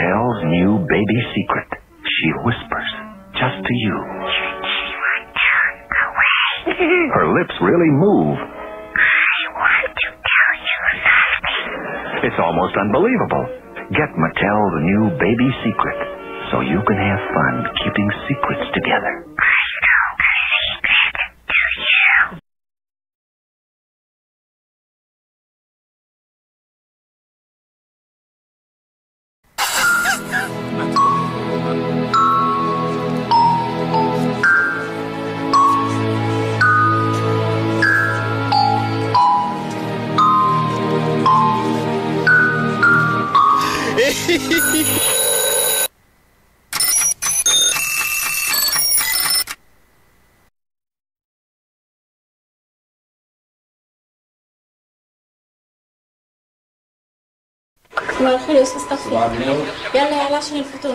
Mattel's new baby secret. She whispers just to you. Her lips really move. I want to tell you something. It's almost unbelievable. Get Mattel the new baby secret so you can have fun keeping secrets together. يا أستاذ صفي يلا يلا عشان الفطور؟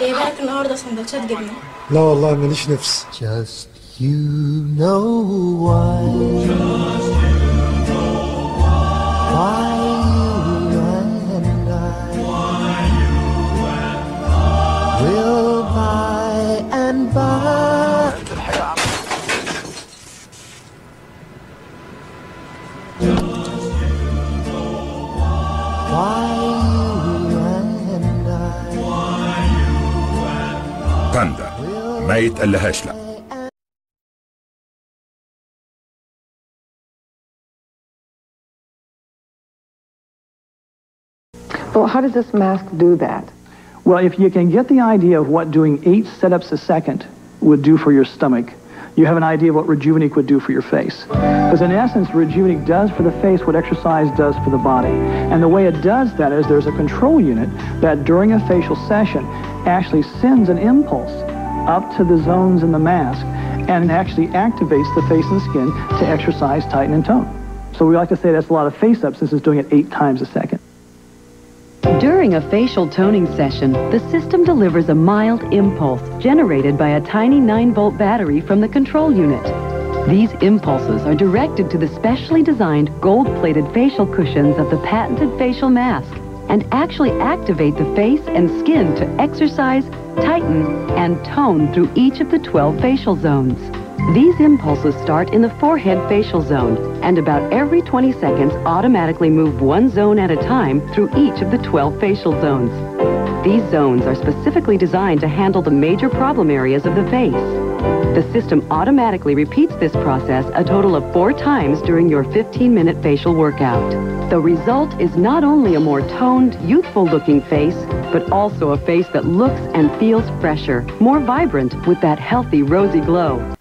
جايبه لك النهارده سندوتشات جبنة. لا والله ماليش نفس. Just you know why. Why. لا Well, how does this mask do that? Well, if you can get the idea of what doing eight setups a second would do for your stomach, you have an idea of what Rejuvenique would do for your face. Because in essence, Rejuvenique does for the face what exercise does for the body. And the way it does that is there's a control unit that during a facial session actually sends an impulse up to the zones in the mask and actually activates the face and skin to exercise, tighten, and tone. So we like to say that's a lot of face ups since it's doing it eight times a second. During a facial toning session, the system delivers a mild impulse generated by a tiny 9-volt battery from the control unit. These impulses are directed to the specially designed gold-plated facial cushions of the patented facial mask and actually activate the face and skin to exercise, tighten, and tone through each of the 12 facial zones. These impulses start in the forehead facial zone and about every 20 seconds automatically move one zone at a time through each of the 12 facial zones. These zones are specifically designed to handle the major problem areas of the face. The system automatically repeats this process a total of four times during your 15-minute facial workout. The result is not only a more toned, youthful-looking face, but also a face that looks and feels fresher, more vibrant with that healthy, rosy glow.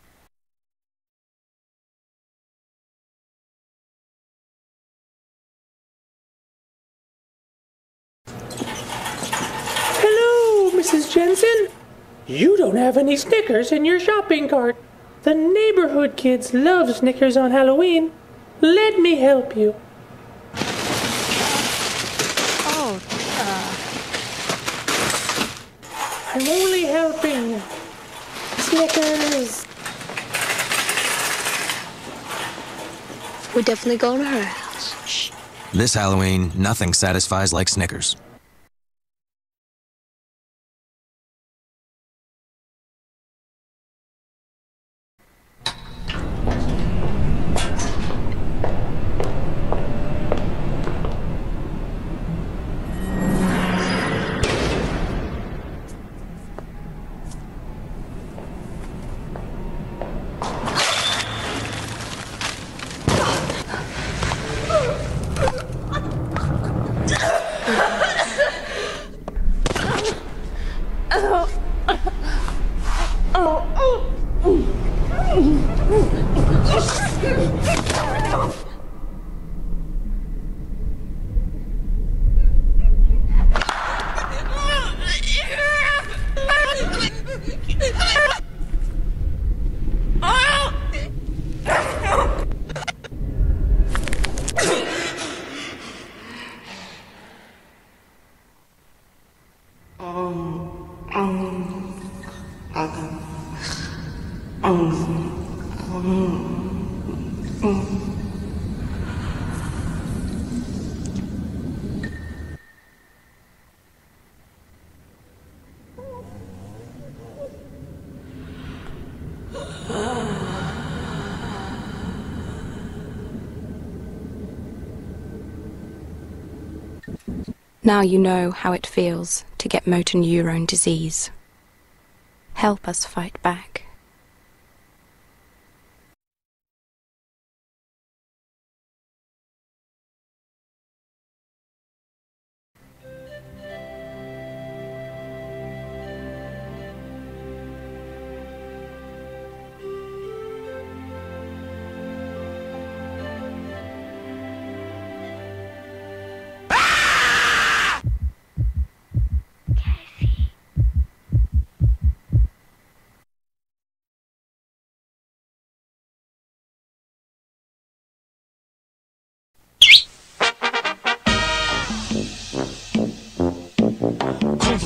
Hello, Mrs. Jensen. You don't have any Snickers in your shopping cart. The neighborhood kids love Snickers on Halloween. Let me help you. Oh, uh, I'm only helping you. Snickers. we're definitely going to her house. Shh. This Halloween, nothing satisfies like Snickers. Oh, Now you know how it feels to get motor neurone disease. Help us fight back.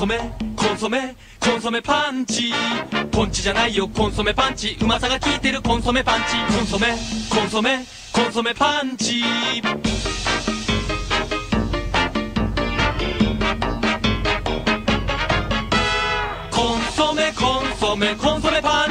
ソメコンソメコンソメパンチ。ポンチじゃないよコンソメパンチ。うまさが効いてるコンソメパンチ。コンソメコンソメコンソメパンチ。コンソメコンソメコンソメパンチ。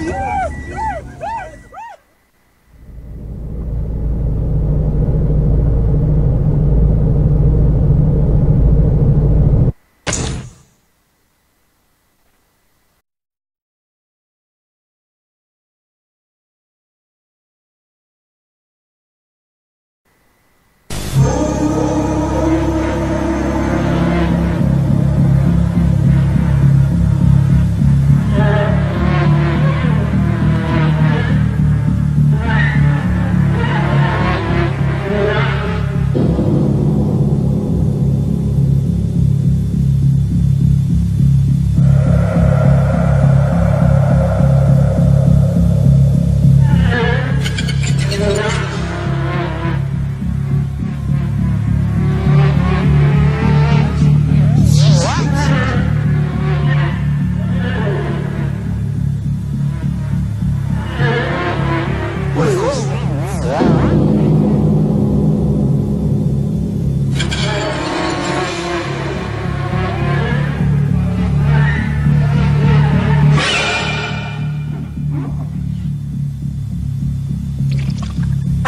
yeah.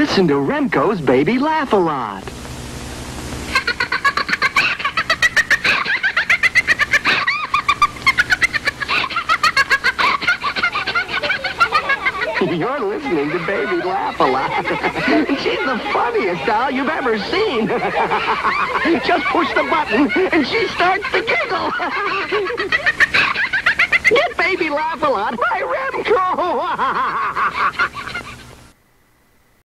Listen to Remco's Baby Laugh a Lot. You're listening to Baby Laugh a Lot. She's the funniest doll you've ever seen. Just push the button and she starts to giggle. Get Baby Laugh a Lot by Remco.